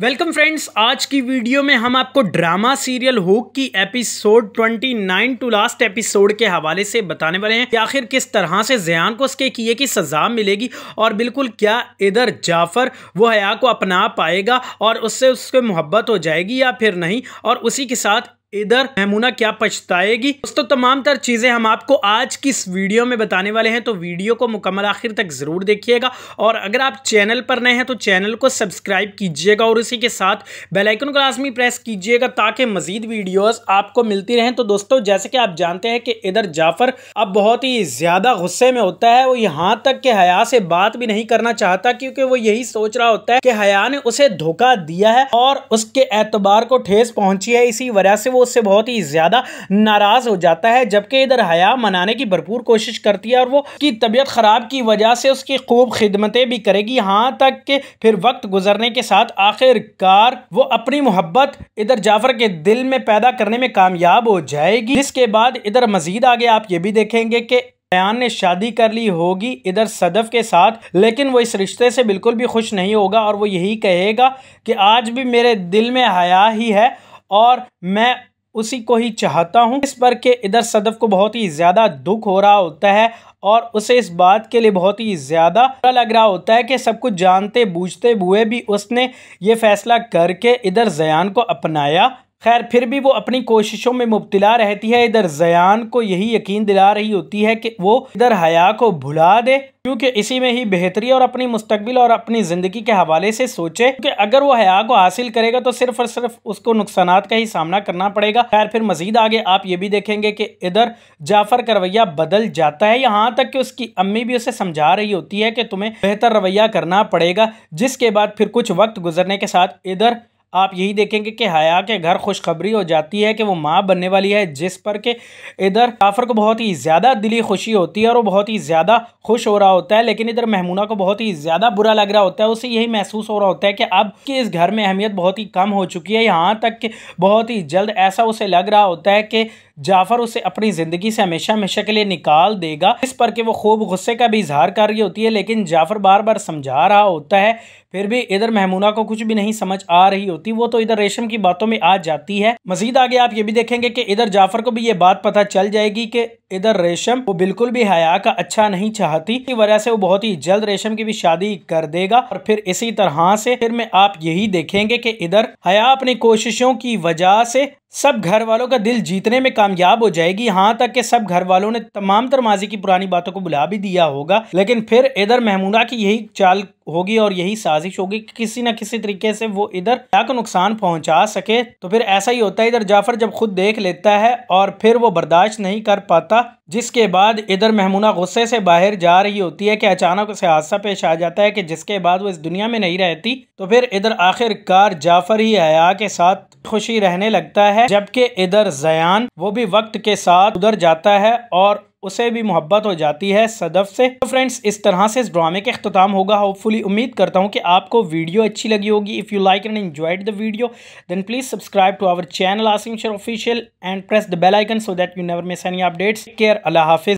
Welcome friends, आज की video में हम आपको ड्रामा सीरियल हुक की एपिसोड 29 टू लास्ट एपिसोड के हवाले से बताने वाले हैं कि आखिर किस तरह से जयान को उसके किए की सज़ा मिलेगी और बिल्कुल क्या इधर जाफ़र वो हया को अपना पाएगा और उससे उसके मोहब्बत हो जाएगी या फिर नहीं, और उसी के साथ इधर महमूना क्या पछताएगी? दोस्तों, तमाम तर चीज़ें हम आपको आज की इस वीडियो में बताने वाले हैं तो वीडियो को मुकम्मल आखिर तक ज़रूर देखिएगा। और अगर आप चैनल पर नए हैं तो चैनल को सब्सक्राइब कीजिएगा और उसी के साथ बेल आइकन को लाजमी प्रेस कीजिएगा ताकि मजीद वीडियोस आपको मिलती रहें। तो दोस्तों, जैसे कि आप जानते हैं कि इधर जाफ़र अब बहुत ही ज़्यादा गुस्से में होता है, वो यहाँ तक कि हया से बात भी नहीं करना चाहता क्योंकि वो यही सोच रहा होता है कि हया ने उसे धोखा दिया है और उसके एतबार को ठेस पहुँची है। इसी वजह से वो उससे बहुत ही ज़्यादा नाराज़ हो जाता है, जबकि इधर हया मनाने की भरपूर कोशिश करती है और वो की तबीयत ख़राब की वजह से उसकी खूब खिदमतें भी करेगी। यहाँ तक कि फिर वक्त गुजरने के साथ आखिरकार वो अपनी मोहब्बत इधर जाफ़र के दिल में पैदा करने में कामयाब हो जाएगी। जिसके बाद इधर मजीद आगे आप ये भी देखेंगे कि बयान ने शादी कर ली होगी इधर सदफ के साथ, लेकिन वो इस रिश्ते से बिल्कुल भी खुश नहीं होगा और वो यही कहेगा कि आज भी मेरे दिल में हया ही है और मैं उसी को ही चाहता हूँ। इस पर के इधर सदफ को बहुत ही ज़्यादा दुख हो रहा होता है और उसे इस बात के लिए बहुत ही ज़्यादा बुरा लग रहा होता है कि सब कुछ जानते बूझते हुए भी उसने ये फैसला करके इधर जयान को अपनाया। खैर, फिर भी वो अपनी कोशिशों में मुबतला रहती है। इधर जयान को यही यकीन दिला रही होती है कि वो इधर हया को भुला दे, क्योंकि इसी में ही बेहतरी और अपनी मुस्तबिल और अपनी ज़िंदगी के हवाले से सोचे कि अगर वो हया को हासिल करेगा तो सिर्फ़ और सिर्फ़ उसको नुकसान का ही सामना करना पड़ेगा। खैर, फिर मजीद आगे आप ये भी देखेंगे कि इधर जाफ़र का रवैया बदल जाता है। यहाँ तक कि उसकी अम्मी भी उसे समझा रही होती है कि तुम्हें बेहतर रवैया करना पड़ेगा, जिसके बाद फिर कुछ वक्त गुजरने के साथ इधर आप यही देखेंगे कि हया के घर खुशखबरी हो जाती है कि वो माँ बनने वाली है, जिस पर के इधर काफर को बहुत ही ज़्यादा दिली खुशी होती है और वो बहुत ही ज़्यादा खुश हो रहा होता है, लेकिन इधर महमूना को बहुत ही ज़्यादा बुरा लग रहा होता है, उसे यही महसूस हो रहा होता है कि अब कि इस घर में अहमियत बहुत ही कम हो चुकी है। यहाँ तक कि बहुत ही जल्द ऐसा उसे लग रहा होता है कि जाफ़र उसे अपनी ज़िंदगी से हमेशा हमेशा के लिए निकाल देगा, इस पर कि वो खूब गुस्से का भी इजहार कर रही होती है, लेकिन जाफ़र बार बार समझा रहा होता है फिर भी इधर महमूना को कुछ भी नहीं समझ आ रही होती, वो तो इधर रेशम की बातों में आ जाती है। मजीद आगे आप ये भी देखेंगे कि इधर जाफ़र को भी ये बात पता चल जाएगी कि इधर रेशम वो बिल्कुल भी हया का अच्छा नहीं चाहती, इसी वजह से वो बहुत ही जल्द रेशम की भी शादी कर देगा। और फिर इसी तरह से फिर में आप यही देखेंगे कि इधर हया अपनी कोशिशों की वजह से सब घर वालों का दिल जीतने में कामयाब हो जाएगी। यहाँ तक कि सब घर वालों ने तमाम तर माजी की पुरानी बातों को बुला भी दिया होगा, लेकिन फिर इधर महमूदा की यही चाल होगी और यही साजिश होगी कि किसी न किसी तरीके से वो इधर क्या को नुकसान पहुँचा सके। तो फिर ऐसा ही होता है, इधर जाफ़र जब खुद देख लेता है और फिर वो बर्दाश्त नहीं कर पाता जिसके बाद इधर महमूना गुस्से से बाहर जा रही होती है कि अचानक उसे हादसा पेश आ जाता है कि जिसके बाद वो इस दुनिया में नहीं रहती तो फिर इधर आखिरकार जाफ़र ही हया के साथ खुशी रहने लगता है, जबकि इधर जयान, वो भी वक्त के साथ उधर जाता है और उसे भी मोहब्बत हो जाती है सदफ से। तो फ्रेंड्स इस तरह से इस ड्रामे का अख्ताम होगा। होपफुली उम्मीद करता हूँ कि आपको वीडियो अच्छी लगी होगी। If you like and enjoyed the video then please subscribe to our channel Asim Shar official and press the bell icon so that you never miss any updates care Allah Hafiz